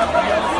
Yes.